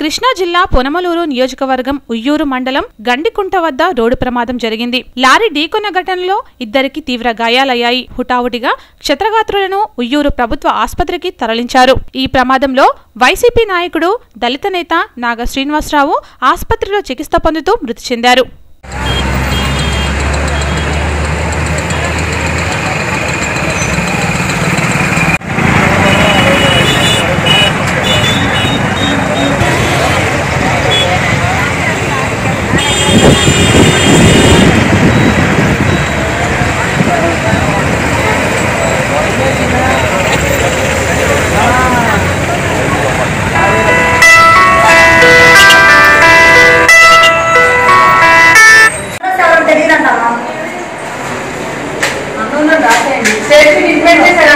కృష్ణా జిల్లా పొనమలూరు నియోజకవర్గం ఉయ్యూరు మండలం గండికుంట వద్ద రోడ్డు ప్రమాదం జరిగింది. లారీ ఢీకొన్న ఘటనలో ఇద్దరికి తీవ్ర గాయాలయ్యాయి. హుటాహుటిగా క్షతగాత్రులను ఉయ్యూరు ప్రభుత్వ ఆసుపత్రికి తరలించారు. ఈ ప్రమాదంలో వైసీపీ నాయకుడు దళిత నేత నాగ శ్రీనివాసరావు ఆసుపత్రిలో చికిత్స పొందుతూ మృతి చెందారు. meses